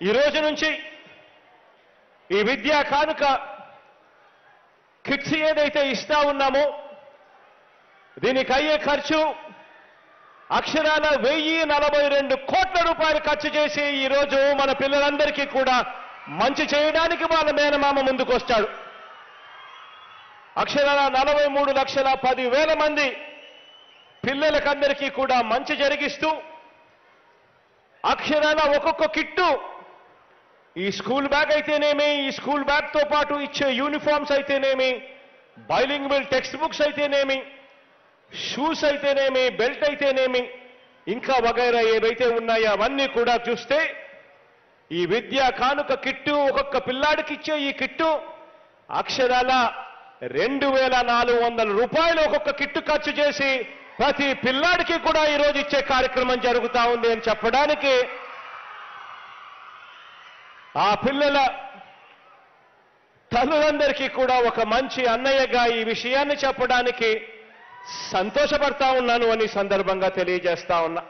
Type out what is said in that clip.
ఈ రోజు నుంచి ఈ విద్యా కానుక కిట్స్ ఏదైతే ఇస్తా ఉన్నామో దీనికి అయ్యే ఖర్చు అక్షరాల వెయ్యి నలభై రెండు కోట్ల రూపాయలు ఖర్చు చేసి ఈ రోజు మన పిల్లలందరికీ కూడా మంచి చేయడానికి వాళ్ళ మేనమామ ముందుకొస్తాడు అక్షరాల నలభై మూడు లక్షల పది వేల మంది పిల్లలకందరికీ కూడా మంచి జరిగిస్తూ అక్షరాల ఒక్కొక్క కిట్టు ఈ స్కూల్ బ్యాగ్ అయితేనేమి ఈ స్కూల్ బ్యాగ్తో పాటు ఇచ్చే యూనిఫామ్స్ అయితేనేమి బైలింగ్ బైలింగ్వల్ టెక్స్ట్ బుక్స్ అయితేనేమి షూస్ అయితేనేమి బెల్ట్ అయితేనేమి ఇంకా వగైరా ఏవైతే ఉన్నాయో అవన్నీ కూడా చూస్తే ఈ విద్యా కానుక కిట్టు ఒక్కొక్క పిల్లాడికి ఇచ్చే ఈ కిట్టు అక్షరాల రెండు వేల నాలుగు వందల రూపాయలు ఒక్కొక్క కిట్టు ఖర్చు చేసి ప్రతి పిల్లాడికి కూడా ఈరోజు ఇచ్చే కార్యక్రమం జరుగుతా ఉంది అని చెప్పడానికి ఆ పిల్లల తల్లులందరికీ కూడా ఒక మంచి అన్నయ్యగా ఈ విషయాన్ని చెప్పడానికి సంతోషపడతా ఉన్నాను అని సందర్భంగా తెలియజేస్తా ఉన్నా.